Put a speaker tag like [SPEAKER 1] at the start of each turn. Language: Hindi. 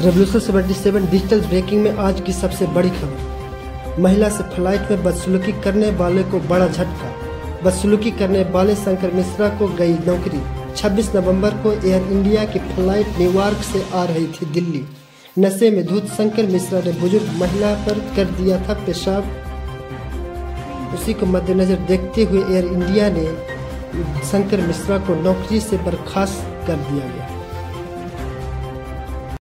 [SPEAKER 1] रेवल्यूशन 77 डिजिटल ब्रेकिंग में आज की सबसे बड़ी खबर। महिला से फ़्लाइट में बदसलूकी करने वाले को बड़ा झटका। बदसलूकी करने वाले शंकर मिश्रा को गई नौकरी। 26 नवंबर को एयर इंडिया की फ़्लाइट न्यूयॉर्क से आ रही थी दिल्ली। नशे में धूत शंकर मिश्रा ने बुज़ुर्ग महिला पर कर दिया था पेशाब। उसी को मद्देनजर देखते हुए एयर इंडिया ने शंकर मिश्रा को नौकरी से बर्खास्त कर दिया गया।